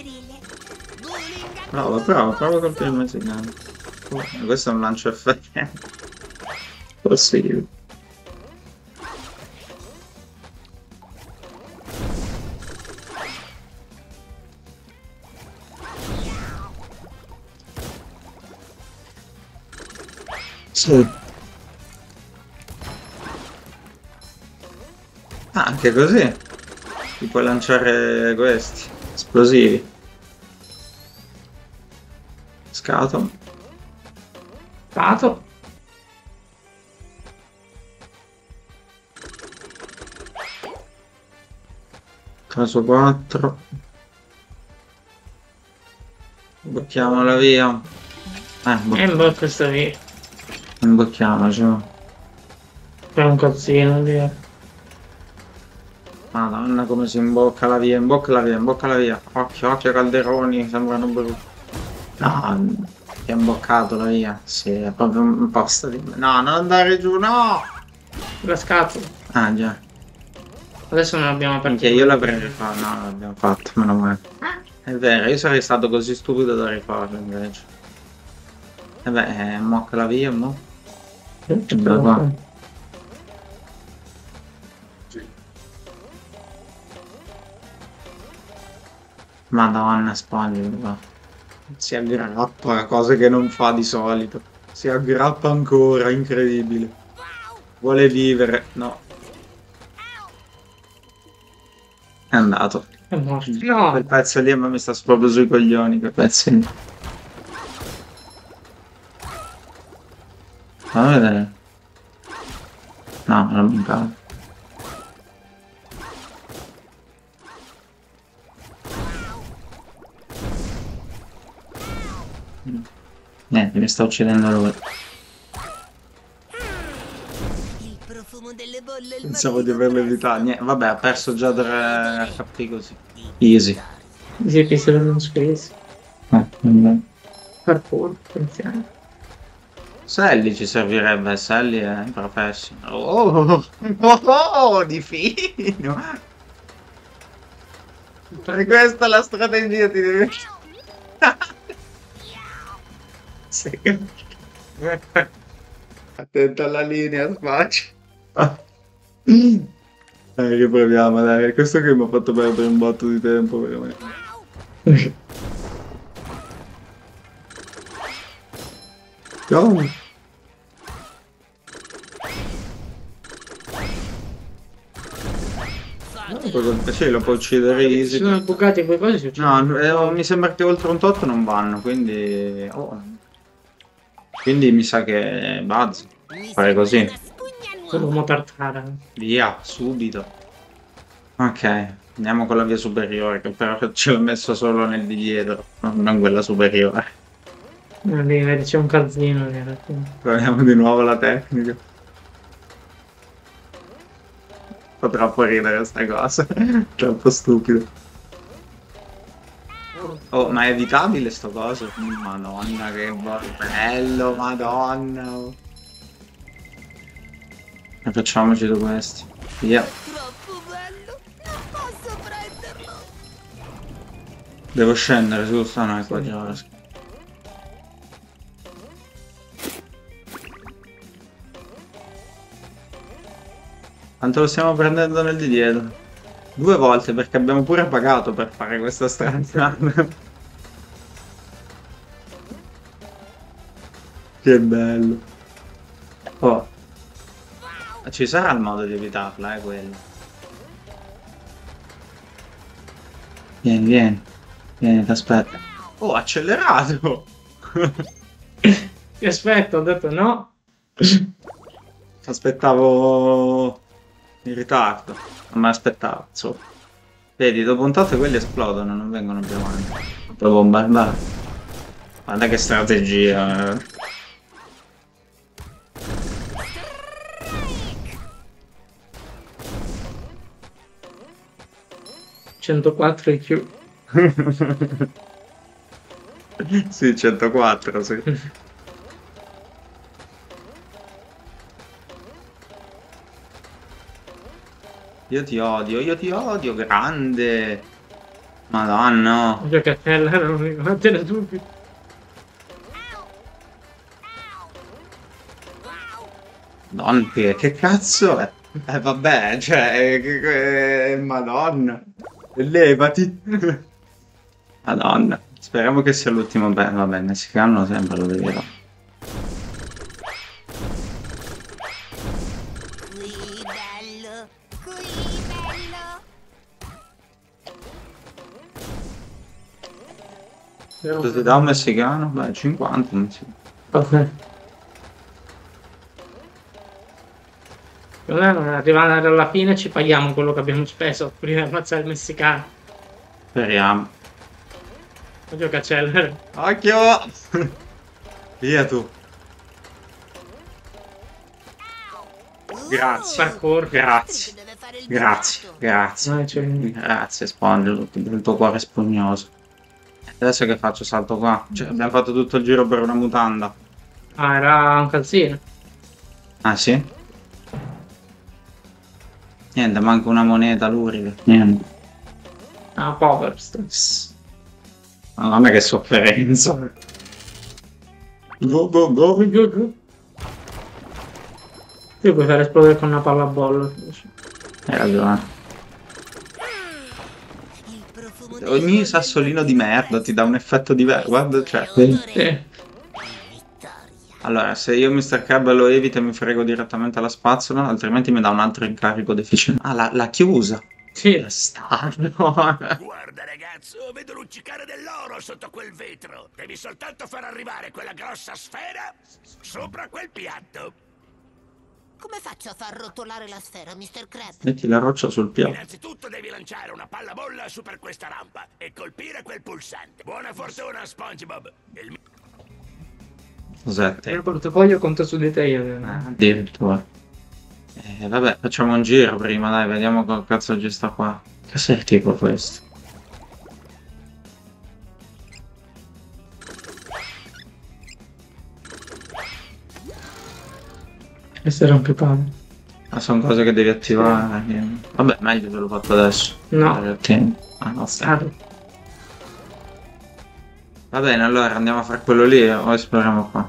ferirle. Prova, prova, a colpire il. Oh, questo è un lancio effettivo. Possibile. Sì. Ah, anche così. Ti puoi lanciare questi. Esplosivi. Scato. Stato. Caso 4. Bocchiamola via. Eh, bo- E boh, questa via. imbocchiamoci. È un cazzino, via. Madonna come si imbocca la via, imbocca la via, imbocca la via. Occhio, occhio calderoni, sembrano brutti. No, ti ha imboccato la via. Sì, è proprio un posto di... No, non andare giù, no! La scatola. Ah già, Adesso non abbiamo aperto. perché io l'avrei rifatto. No, l'abbiamo fatto, meno male. È vero, io sarei stato così stupido da rifarlo invece. E beh, eh, mocca la via, mo. Che bello qua. Madonna, spagno qua. Si aggrappa a cose che non fa di solito. Si aggrappa ancora, incredibile. Vuole vivere. No. È andato. È morto. No, Quel pezzo lì mi sta proprio sui coglioni, quel pezzo lì. Fammi vedere. No, non mi cavo. Niente, mi sta uccidendo lui. Il profumo delle bolle. Pensavo di averlo evitato. Niente, vabbè, ha perso già 3 HP così. Easy. si è visto non spesi. Eh, vabbè. Per culo, attenzione. Sally ci servirebbe, Sally è professional. Oh, oh, oh, di fino. Per questa la strategia ti devi... Sì. Attento alla linea, spaccio. Dai, riproviamo, dai. Questo che mi ha fatto perdere un botto di tempo, veramente. Go. Sì, lo può uccidere Ci easy. sono bucati quei cose succedono. No, eh, mi sembra che oltre un tot non vanno, quindi... oh. Quindi mi sa che Buzz. Fare così. Solo nuova. motartara. Via, subito. Ok, andiamo con la via superiore, che però ce l'ho messo solo nel di dietro, non quella superiore. Lì vedi c'è un calzino lì alla fine. Proviamo di nuovo la tecnica. Fa troppo ridere sta cosa, troppo stupido. Oh, ma è evitabile sto coso? Madonna, che bello, madonna. E facciamoci due questi. Via. Troppo bello. Non posso prenderlo. Devo scendere, giusto? No, è qua già. Quanto lo stiamo prendendo nel di dietro? Due volte perché abbiamo pure pagato per fare questa strada. che bello. Oh. Ci sarà il modo di evitarla, eh, quello. Vieni, vieni. Vieni, ti aspetta. Oh, accelerato! Ti aspetto, ho detto no. Aspettavo in ritardo. Non mi aspettavo, insomma. Vedi, dopo un tot quelli esplodono, non vengono più avanti. Puoi bombardare. Guarda che strategia. eh. 104 IQ. sì, 104, sì. Io ti odio, io ti odio, grande. Madonna. Oddio che bella, era l'unico a te dubbi. Madonna, che, cazzo è? Eh vabbè, cioè, eh, che- eh, madonna. Levati. Madonna. Speriamo che sia l'ultimo bene. Va bene, si chiamano sempre, lo vedrò. Qui bello, qui bello. Cosa ti dà un messicano? Beh, 50 non si... Vabbè. Secondo me, arrivare alla fine ci paghiamo quello che abbiamo speso prima di ammazzare il messicano. Speriamo. Oddio canceller. Occhio! Via tu. Grazie. Parkour. Grazie. Grazie, grazie. Grazie, Sponge, del tuo cuore spugnoso. Adesso che faccio salto qua? Cioè, abbiamo fatto tutto il giro per una mutanda. Ah, era un calzino. Ah, sì? Niente, manca una moneta lurida. Niente. Ah, povero. Psst. Madonna che sofferenza. Go, go, go. Io puoi fare esplodere con una palla a bollo. Hai ragione. Ogni sassolino di merda ti dà un effetto diverso. Guarda, cioè. Sì. Allora, se io Mr. Crab lo evito e mi frego direttamente alla spazzola, altrimenti mi dà un altro incarico deficiente. Ah, la, la chiusa. Sì. Bastardo. Guarda ragazzo, vedo luccicare dell'oro sotto quel vetro. Devi soltanto far arrivare quella grossa sfera sopra quel piatto. Come faccio a far rotolare la sfera, Mr. Crab? Metti la roccia sul piatto. Innanzitutto devi lanciare una palla bolla su per questa rampa e colpire quel pulsante. Buona fortuna, SpongeBob. Il Cos'è Il portafoglio conta su di te io. Ah, addirittura. Eh, vabbè, facciamo un giro prima, dai, vediamo che cazzo ci sta qua. Cos'è tipo questo? Questo era un pipato. Ah, sono cose che devi attivare. che- Vabbè, meglio se l'ho fatto adesso. No. Eh, ok. Ah, no, sta- Ah, Va bene, allora andiamo a fare quello lì o esploriamo qua.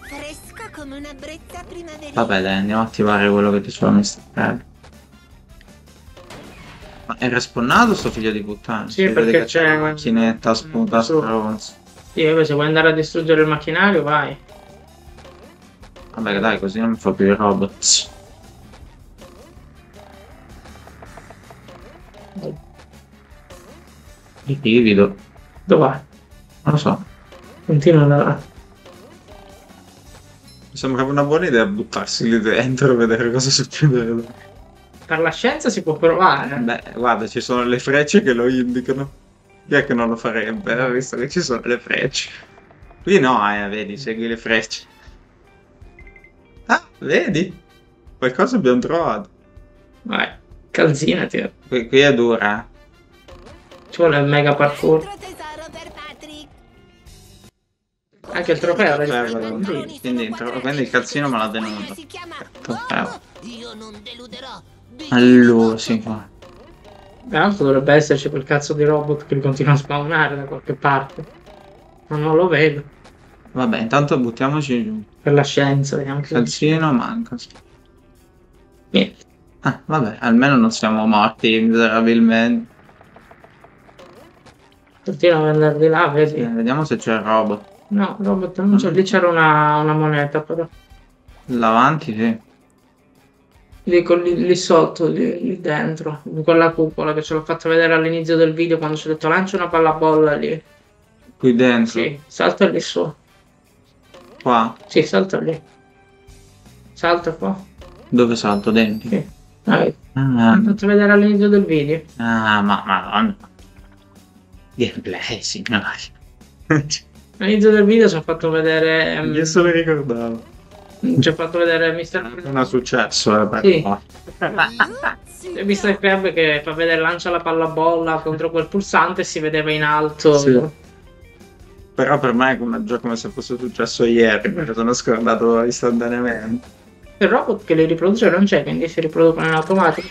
Fresco come una brezza primaverile. Vabbè, dai, andiamo a attivare quello che diceva Mr. Crab. Ma è respawnato sto figlio di puttana? Sì, Si perché che c'è- una macchinetta spunta Su. stronzo. Sì, vabbè, se vuoi andare a distruggere il macchinario, vai. Vabbè, dai, così non mi fa più i robot. Il livido. Dov'è? Non lo so. Continua da... Mi sembrava una buona idea buttarsi lì dentro e vedere cosa succedeva. Per la scienza si può provare. Beh, guarda, ci sono le frecce che lo indicano. Chi è che non lo farebbe, visto che ci sono le frecce? Qui no, eh, vedi, segui le frecce. Vedi? Qualcosa abbiamo trovato. Vai, calzinati. Qui, qui è dura, eh. Ci vuole il mega parkour. Anche il trofeo era vabbè. Pantaloni sono Quindi il quindi il calzino me l'ha si chiama? Trofeo. Io non deluderò. Allora, sì, qua. Tra l'altro dovrebbe esserci quel cazzo di robot che continua a spawnare da qualche parte. Ma non lo vedo. Vabbè, intanto buttiamoci giù. Per la scienza, vediamo che... Calzino manca. Niente. Ah, vabbè, almeno non siamo morti miserabilmente. Continua ad andare di là, vedi? Eh, vediamo se c'è il robot. No, robot non c'è. Lì c'era una, una moneta però. L'avanti, sì. Dico lì, lì sotto, lì, lì dentro, in quella cupola che ce l'ho fatto vedere all'inizio del video quando ci ho detto lancia una palla bolla lì. Qui dentro. Sì, salta lì su. Qua. Sì, salta lì. Salta qua. Dove salto? Dentro. Sì. Dai, Ah, l'ho fatto vedere all'inizio del video. ah, ma madonna. Gameplay, signori. All'inizio del video ci ho fatto vedere. ehm, Io se lo ricordavo. ci ho fatto vedere Mr. Non è successo, eh, per Sì. visto il Crab che fa vedere lancia la palla bolla contro quel pulsante e si vedeva in alto. Sì. Però per me è come, già come se fosse successo ieri, perché sono scordato istantaneamente. Il robot che li riproduce non c'è, quindi si riproducono in automatico.